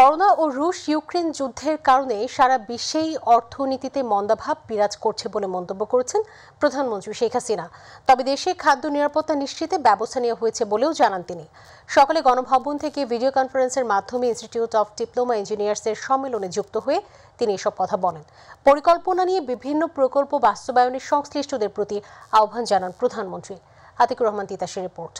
Corona ও রুশ Ukraine যুদ্ধের কারণে সারা বিশ্বেই অর্থনীতিতে মন্দাভাব বিরাজ করছে বলে মন্তব্য করেছেন প্রধানমন্ত্রী শেখ হাসিনা। তবে দেশে খাদ্য নিরাপত্তা নিশ্চিতে ব্যবস্থা নেওয়া হয়েছে বলেও জানান তিনি। সকালে গণভবন থেকে ভিডিও কনফারেন্সের মাধ্যমে ইনস্টিটিউট অফ ডিপ্লোমা ইঞ্জিনিয়ার্সের সম্মেলনে যুক্ত হয়ে তিনি এসব কথা বলেন। পরিকল্পনা নিয়ে বিভিন্ন প্রকল্প বাস্তবায়নের সংশ্লিষ্টদের প্রতি আহ্বান জানান প্রধানমন্ত্রী। আতিকুর রহমান তিতাসের রিপোর্ট।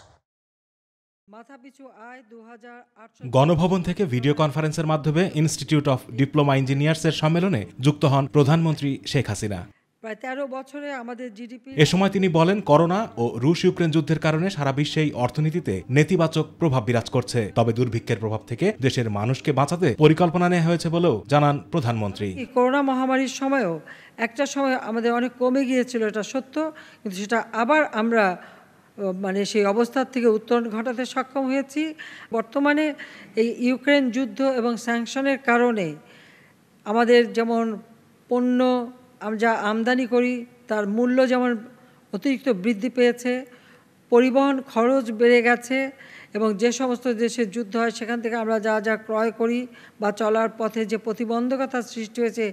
গণভবন থেকে ভিডিও কনফারেন্সের মাধ্যমে ইনস্টিটিউট অফ ডিপ্লোমা ইঞ্জিনিয়ার্সের সম্মেলনে যুক্ত হন প্রধানমন্ত্রী শেখ হাসিনা। প্রায় তেরো বছরে আমাদের জিডিপি এ সময় তিনি বলেন করোনা ও রুশ ইউক্রেন যুদ্ধের কারণে সারা বিশ্বেই অর্থনীতিতে নেতিবাচক প্রভাব বিরাজ করছে। তবে দুর্ভিক্ষের প্রভাব থেকে দেশের মানুষকে বাঁচাতে পরিকল্পনা নেওয়া হয়েছে বলেও জানান প্রধানমন্ত্রী। করোনা মহামারীর সময়ও একটা সময় আমাদের অনেক কমে গিয়েছিল এটা সত্য। কিন্তু সেটা আবার আমরা মানে সেই অবস্থার থেকে উত্তরণ ঘটাতে সক্ষম হয়েছি। বর্তমানে এই ইউক্রেন যুদ্ধ এবং স্যাংশনের কারণে আমাদের যেমন পণ্য যা আমদানি করি, তার মূল্য যেমন অতিরিক্ত বৃদ্ধি পেয়েছে, পরিবহন খরচ বেড়ে গেছে এবং যে সমস্ত দেশে যুদ্ধ হয়, সেখান থেকে আমরা যা যা ক্রয় করি বা চলার পথে যে প্রতিবন্ধকতা সৃষ্টি হয়েছে,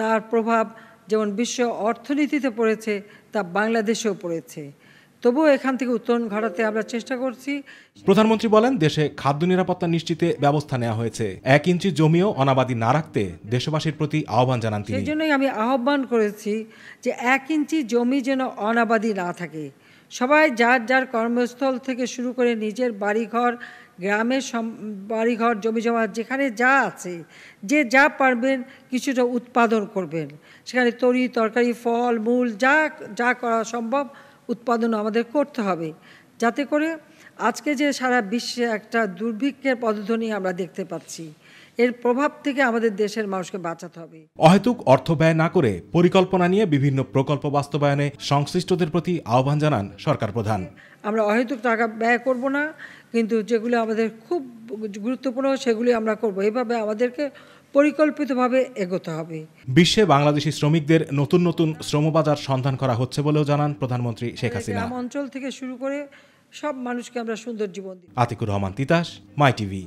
তার প্রভাব যেমন বিশ্ব অর্থনীতিতে পড়েছে, তা বাংলাদেশেও পড়েছে। তবুও এখান থেকে উত্তরণ ঘটাতে আমরা চেষ্টা করছি। প্রধানমন্ত্রী বলেন দেশে খাদ্য নিরাপত্তা নিশ্চিতে ব্যবস্থা নেওয়া হয়েছে। এক ইঞ্চি জমিও অনাবাদি না রাখতে দেশবাসীর প্রতি আহ্বান জানান তিনি। সেই জন্যই আমি আহ্বান করেছি যে এক ইঞ্চি জমি যেন অনাবাদি না থাকে। সবাই যার যার কর্মস্থল থেকে শুরু করে নিজের বাড়িঘর গ্রামের সম- বাড়িঘর জমি জমা যেখানে যা আছে যে যা পারবেন কিছুটা উৎপাদন করবেন। সেখানে তরি তরকারি ফল মূল যা যা করা সম্ভব উৎপাদন আমাদের করতে হবে। যাতে করে আজকে যে সারা বিশ্বে একটা দুর্ভিক্ষের পদধ্বনি আমরা দেখতে পাচ্ছি এর প্রভাব থেকে আমাদের দেশের মানুষকে বাঁচাতে হবে। অহেতুক অর্থ ব্যয় না করে পরিকল্পনা নিয়ে বিভিন্ন প্রকল্প বাস্তবায়নে সংশ্লিষ্টদের প্রতি আহ্বান জানান সরকার প্রধান। আমরা অহেতুক টাকা ব্যয় করব না কিন্তু যেগুলো আমাদের খুব গুরুত্বপূর্ণ সেগুলি আমরা করব। এভাবে আমাদেরকে পরিকল্পিতভাবে এগোতে হবে। বিশ্বে বাংলাদেশি শ্রমিকদের নতুন নতুন শ্রমবাজার সন্ধান করা হচ্ছে বলেও জানান প্রধানমন্ত্রী শেখ হাসিনা। অঞ্চল থেকে শুরু করে সব মানুষকে আমরা সুন্দর জীবন দিই আতিকুর রহমান তিতাস মাই টিভি।